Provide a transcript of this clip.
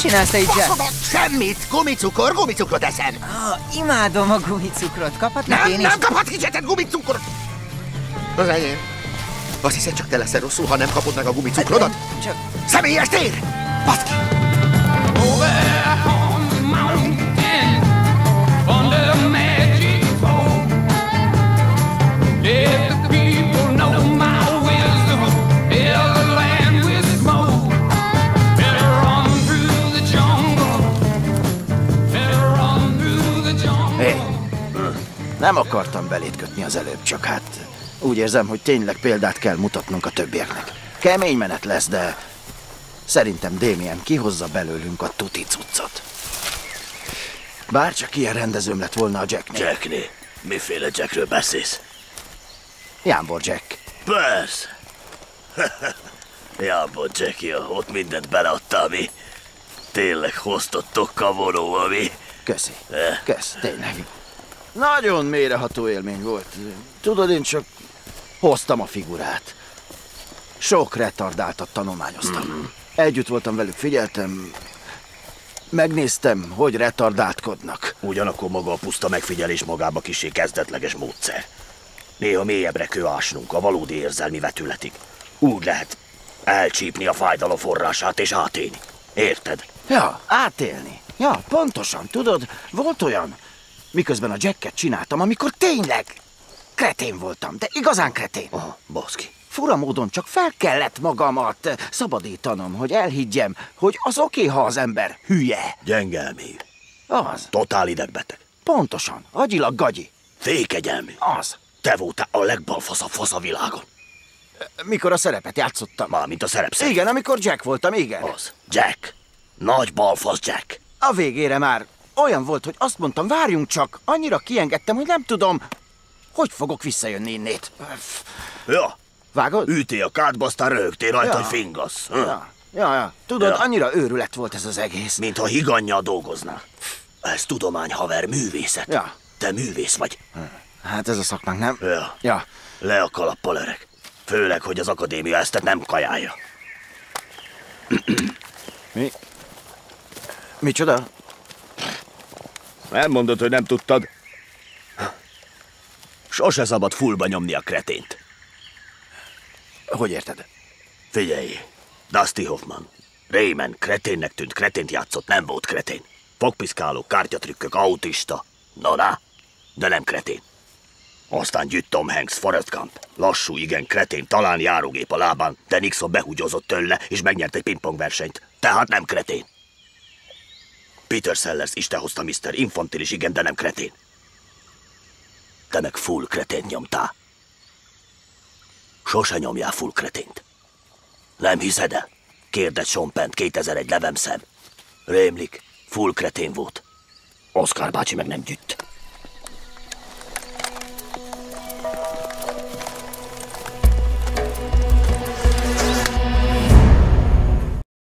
csinálsz te Jack? Semmit! Gumicukor, gumicukrot eszem! Ah, imádom a gumicukrot. Kaphatnak Nem, én is? nem kaphat kicsetet gumicukrot! Az enyém. Azt hiszed, csak te leszel rosszul, ha nem kapod meg a gumicukrodat? Csak... Személyes tér! Baszd nem akartam belét kötni az előbb, csak hát úgy érzem, hogy tényleg példát kell mutatnunk a többieknek. Kemény menet lesz, de szerintem Damien kihozza belőlünk a tuti cuccot. Bár csak ilyen rendezőm lett volna a Jacknél. Jackné, miféle Jackről beszélsz? Jámbor Jack. Persze. Jámbor Jackie, ott mindent beleadta, ami tényleg hoztottokkal vonó, ami... Köszi. Eh. Kösz, tényleg. Nagyon mélyreható élmény volt. Tudod, én csak hoztam a figurát. Sok retardáltat tanulmányoztam. Mhm. Együtt voltam velük, figyeltem. Megnéztem, hogy retardáltkodnak. Ugyanakkor maga a puszta megfigyelés magába kisé kezdetleges módszer. Néha mélyebbre kell ásnunk a valódi érzelmi vetületig. Úgy lehet elcsípni a fájdalom forrását és átélni. Érted? Ja, átélni. Ja, pontosan, tudod, volt olyan, miközben a jacket csináltam, amikor tényleg kretén voltam, de igazán kretén. Aha, baszki. Fura módon csak fel kellett magamat szabadítanom, hogy elhiggyem, hogy az oké, ha az ember hülye. Gyengelmű. Az, Totál idegbeteg. pontosan, agyilag gagyi. Fékegyelmű. Az. Te voltál a legbalfaszabb fasz a világon. Mikor a szerepet játszottam. Mármint a szerepszer. Igen, amikor Jack voltam, igen. Az. Jack. Nagy balfasz Jack. A végére már olyan volt, hogy azt mondtam, várjunk csak, annyira kiengedtem, hogy nem tudom, hogy fogok visszajönni innét. Ja, Vágod? üté a kádba, aztán rögtél rajta, Ja. hogy fingasz. Hm? Ja, ja, ja. Tudod, Ja. annyira őrület volt ez az egész. Mintha higannyal dolgoznál. Ez tudomány, haver, művészet. Ja. Te művész vagy. Hát ez a szakmánk, nem? Ja. Ja. Le a kalappal, öreg. Főleg, hogy az akadémia ezt nem kajálja. Mi? Micsoda? Nem hogy nem tudtad? Sose szabad fullba nyomni a kretént. Hogy érted? Figyelj, Dusty Hoffman. Rayman kreténnek tűnt, kretént játszott, nem volt kretén. Fogpiszkáló, kártyatrükkök, autista. Na, na, de nem kretén. Aztán gyűjt Tom Hanks, Forrest Gump. Lassú, igen, kretén, talán járógép a lábán, de Nixon behugyozott tőle, és megnyert egy pingpong versenyt. Tehát nem kretén. Peter Sellers Isten hozta Mr. Infantilis, igen, de nem kretén. Te meg full kretént nyomtál. Sose nyomjál full kretént. Nem hiszed el? Kérdett Sean Penn 2001 levemszem. Rémlik, full kretén volt. Oscar bácsi meg nem gyűjt.